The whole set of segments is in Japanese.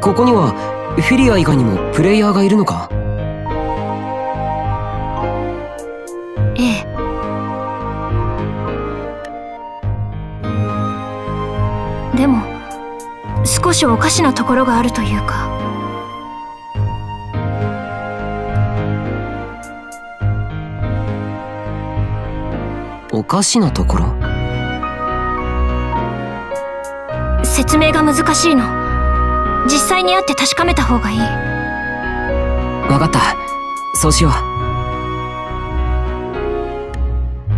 ここにはフィリア以外にもプレイヤーがいるのか？ええ。でも少しおかしなところがあるというか。おかしなところ？説明が難しいの実際に会って確かめた方がいい。分かった。そうしよ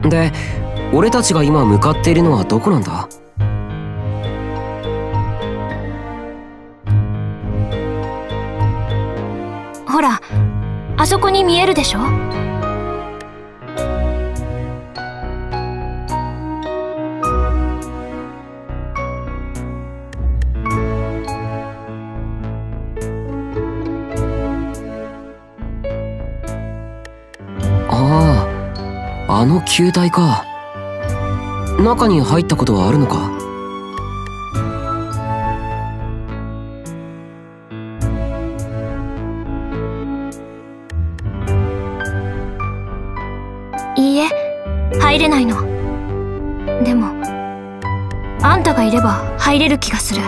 う。で俺たちが今向かっているのはどこなんだ？ほらあそこに見えるでしょ？あの球体か。中に入ったことはあるのか？いいえ入れないの。でもあんたがいれば入れる気がする。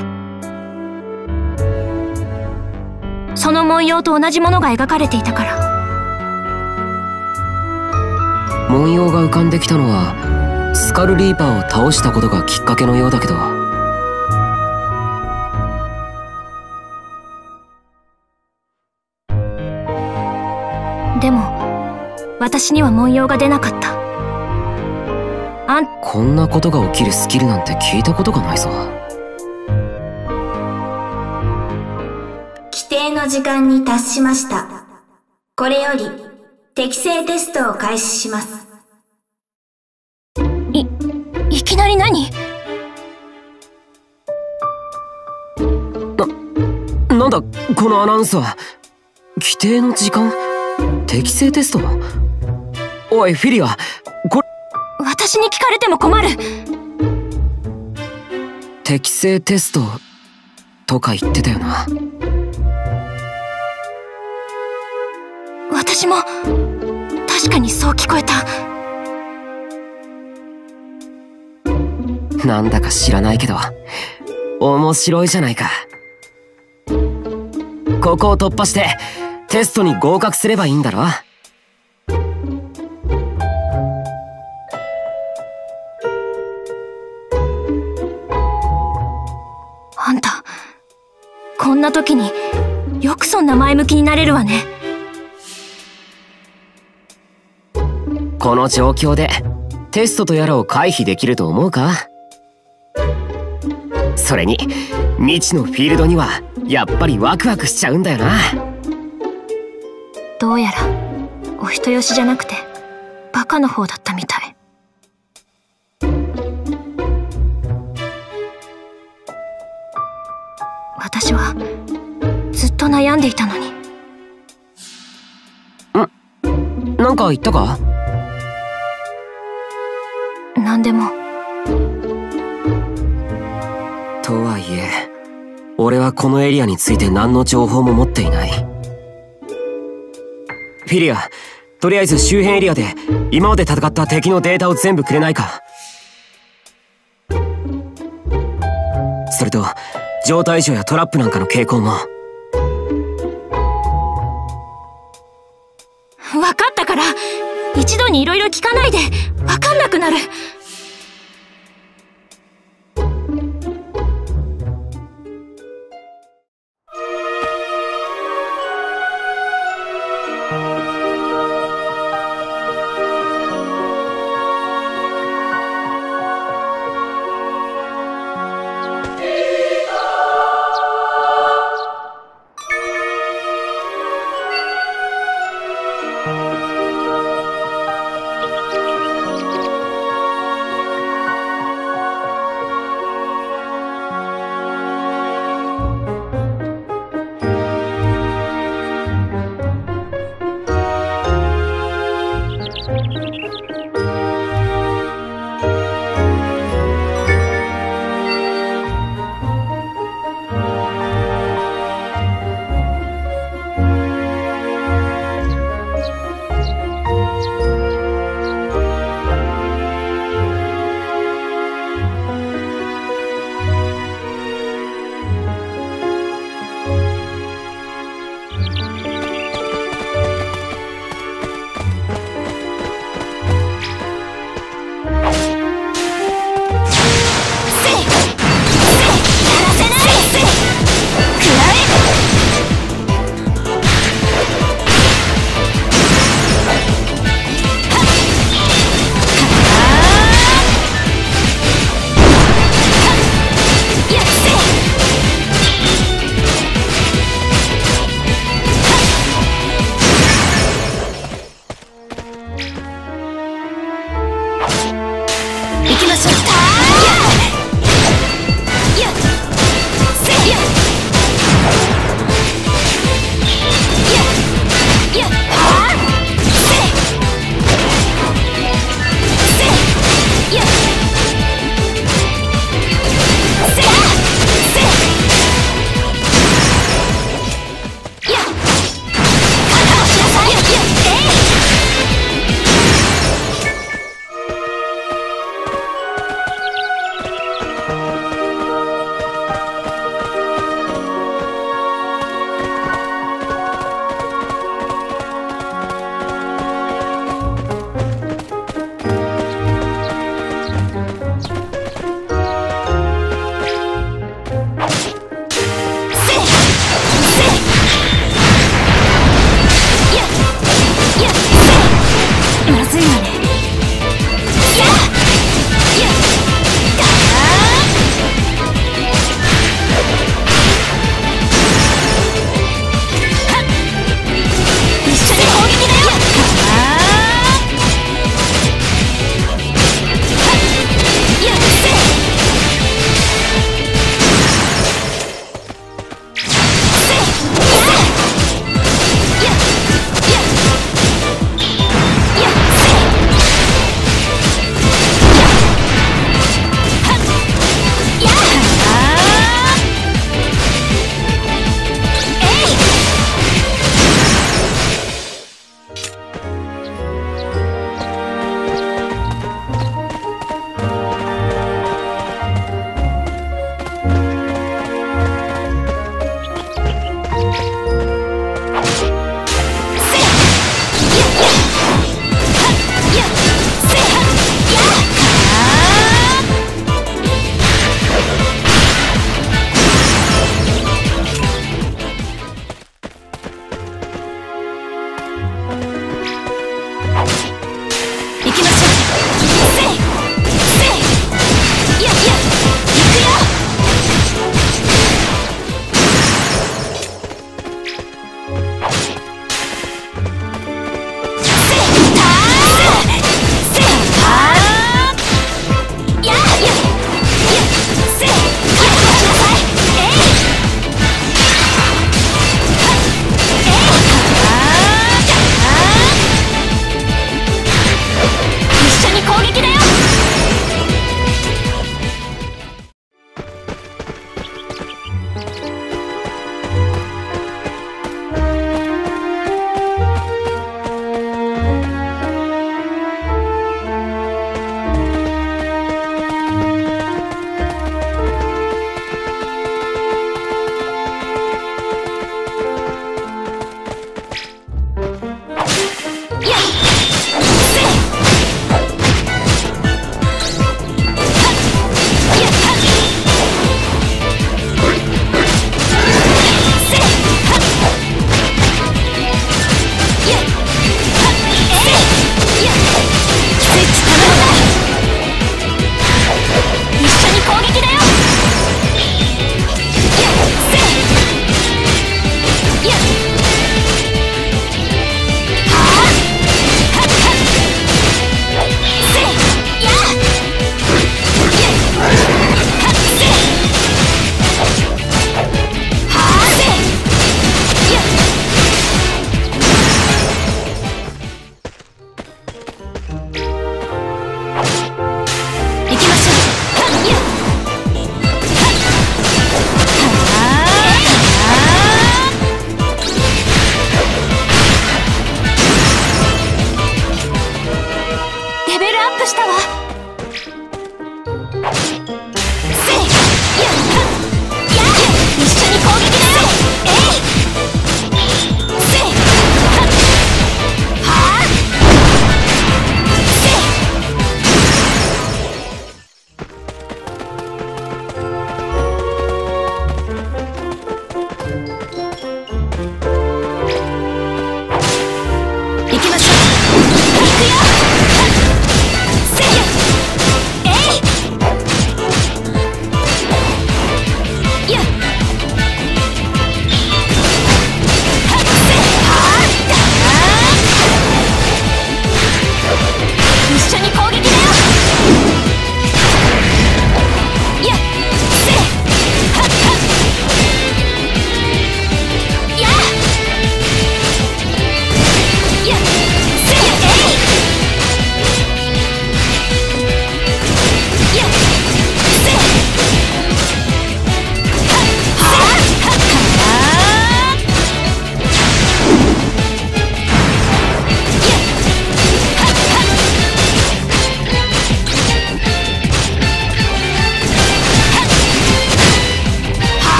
その文様と同じものが描かれていたから。文様が浮かんできたのはスカルリーパーを倒したことがきっかけのようだけど。でも私には文様が出なかった。あんこんなことが起きるスキルなんて聞いたことがないぞ。規定の時間に達しました。これより適正テストを開始します。いいきなり何？なんだこのアナウンスは規定の時間？適正テスト？おいフィリア。これ。私に聞かれても困る。適正テストとか言ってたよな。私も確かにそう聞こえた。なんだか知らないけど面白いじゃないか。ここを突破してテストに合格すればいいんだろ？あんたこんな時によくそんな前向きになれるわねこの状況でテストとやらを回避できると思うか？それに未知のフィールドにはやっぱりワクワクしちゃうんだよな。どうやらお人よしじゃなくてバカの方だったみたい。私はずっと悩んでいたのに。なんか言ったか？何でも。とはいえ俺はこのエリアについて何の情報も持っていない。フィリアとりあえず周辺エリアで今まで戦った敵のデータを全部くれないか。それと状態異常やトラップなんかの傾向も。分かったから一度にいろいろ聞かないで分かんなくなる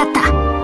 かった。